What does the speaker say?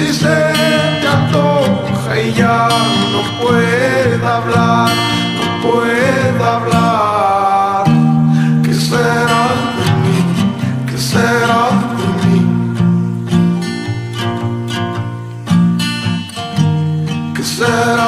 si se te antoja y ya no pueda hablar, no pueda hablar. ¿Qué será de mí? ¿Qué será de mí? ¿Qué será?